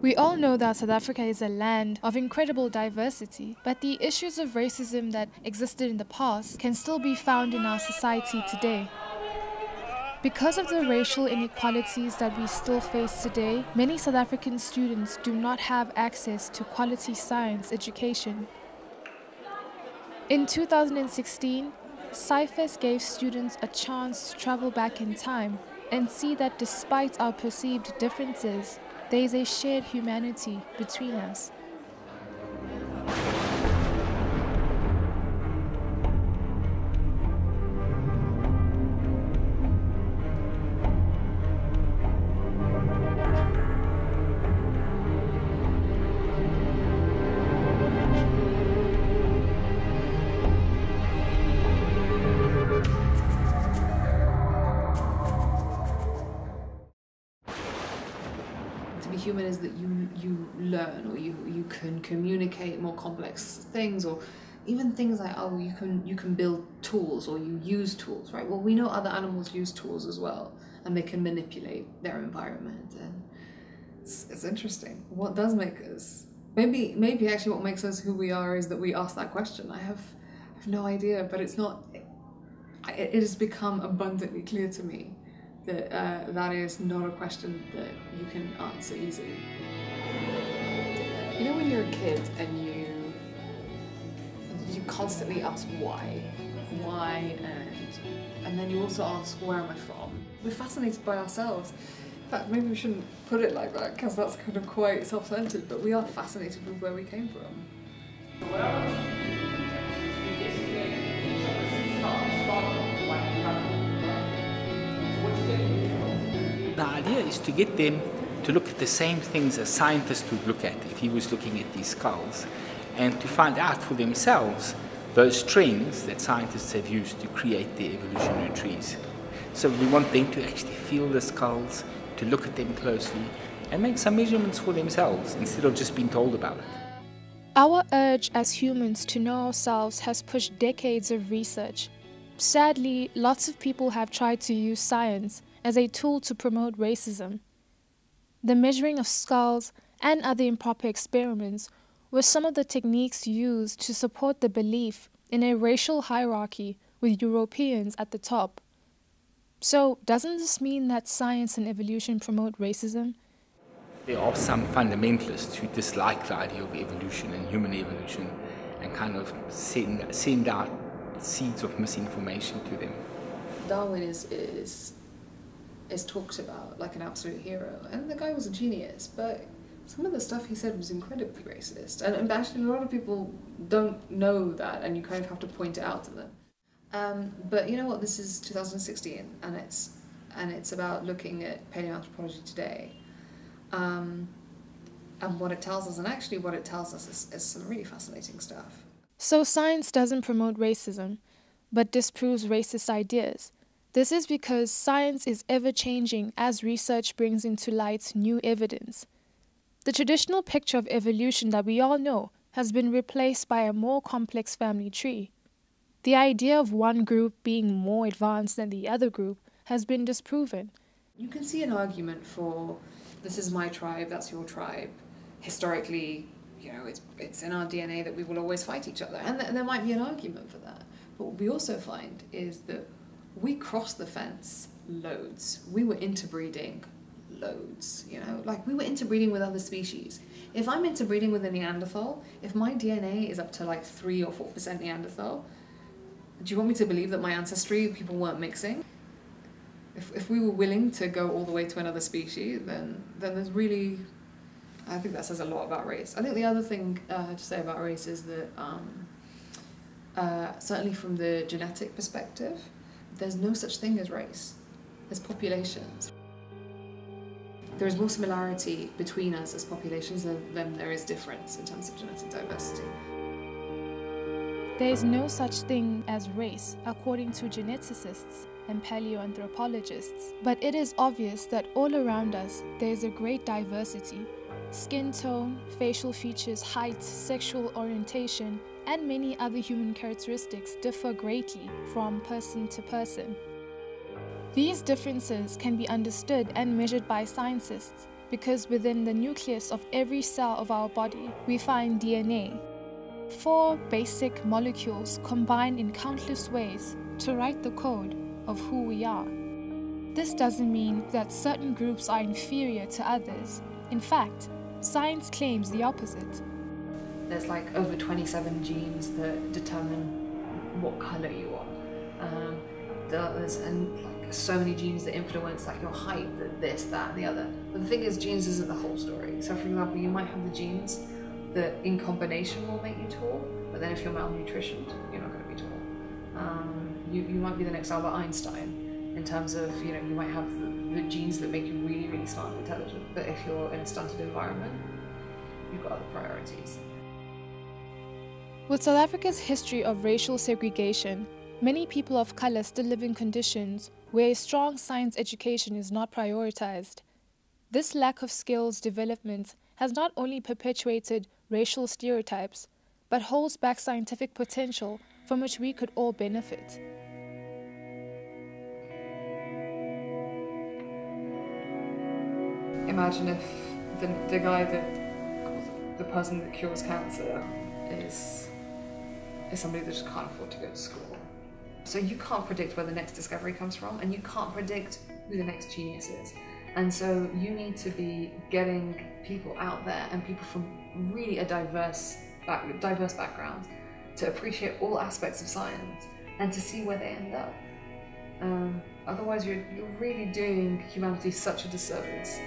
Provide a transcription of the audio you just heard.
We all know that South Africa is a land of incredible diversity, but the issues of racism that existed in the past can still be found in our society today. Because of the racial inequalities that we still face today, many South African students do not have access to quality science education. In 2016, SciFest gave students a chance to travel back in time and see that despite our perceived differences, there is a shared humanity between us. Human is that you you learn or you you can communicate more complex things or even things like oh you can you can build tools or you use tools right? Well we know other animals use tools as well and they can manipulate their environment and it's, it's interesting. What does make us maybe maybe actually what makes us who we are is that we ask that question. I have I have no idea but it's not it, it has become abundantly clear to me that uh, that is not a question that you can answer easily. You know when you're a kid and you you constantly ask why, why, and and then you also ask where am I from? We're fascinated by ourselves. In fact, maybe we shouldn't put it like that because that's kind of quite self-centered. But we are fascinated with where we came from. The idea is to get them to look at the same things a scientist would look at if he was looking at these skulls and to find out for themselves those trends that scientists have used to create their evolutionary trees. So we want them to actually feel the skulls, to look at them closely, and make some measurements for themselves instead of just being told about it. Our urge as humans to know ourselves has pushed decades of research. Sadly, lots of people have tried to use science as a tool to promote racism. The measuring of skulls and other improper experiments were some of the techniques used to support the belief in a racial hierarchy with Europeans at the top. So, doesn't this mean that science and evolution promote racism? There are some fundamentalists who dislike the idea of evolution and human evolution and kind of send, send out seeds of misinformation to them. Darwin is, is is talked about like an absolute hero, and the guy was a genius, but some of the stuff he said was incredibly racist, and, and actually a lot of people don't know that, and you kind of have to point it out to them. Um, but you know what? This is 2016, and it's and it's about looking at paleoanthropology today, um, and what it tells us, and actually what it tells us is, is some really fascinating stuff. So science doesn't promote racism, but disproves racist ideas. This is because science is ever changing as research brings into light new evidence. The traditional picture of evolution that we all know has been replaced by a more complex family tree. The idea of one group being more advanced than the other group has been disproven. You can see an argument for this is my tribe, that's your tribe. Historically, you know, it's, it's in our DNA that we will always fight each other. And, th- and there might be an argument for that. But what we also find is that we crossed the fence loads. We were interbreeding loads, you know, like we were interbreeding with other species. If I'm interbreeding with a Neanderthal, if my DNA is up to like 3 or 4% Neanderthal, do you want me to believe that my ancestry, people weren't mixing? If, if we were willing to go all the way to another species, then, then there's really, I think that says a lot about race. I think the other thing uh, to say about race is that, um, uh, certainly from the genetic perspective, there's no such thing as race. There's populations. There is more similarity between us as populations than there is difference in terms of genetic diversity. There is no such thing as race, according to geneticists and paleoanthropologists, but it is obvious that all around us there is a great diversity. Skin tone, facial features, height, sexual orientation, and many other human characteristics differ greatly from person to person. These differences can be understood and measured by scientists, because within the nucleus of every cell of our body, we find DNA. Four basic molecules combine in countless ways to write the code of who we are. This doesn't mean that certain groups are inferior to others. In fact, science claims the opposite. There's like over 27 genes that determine what color you are. Um, there's and like so many genes that influence like your height, this, that, and the other. But the thing is, genes isn't the whole story. So, for example, you might have the genes that in combination will make you tall, but then if you're malnutritioned, you're not going to be tall. Um, you, you might be the next Albert Einstein in terms of, you know, you might have the, the genes that make you really, really smart and intelligent, but if you're in a stunted environment, you've got other priorities. With South Africa's history of racial segregation, many people of color still live in conditions where a strong science education is not prioritized. This lack of skills development has not only perpetuated racial stereotypes, but holds back scientific potential from which we could all benefit. Imagine if the, the guy that, the person that cures cancer is is somebody that just can't afford to go to school. So you can't predict where the next discovery comes from, and you can't predict who the next genius is. And so you need to be getting people out there and people from really a diverse back, diverse background to appreciate all aspects of science and to see where they end up. Um, otherwise, you're, you're really doing humanity such a disservice.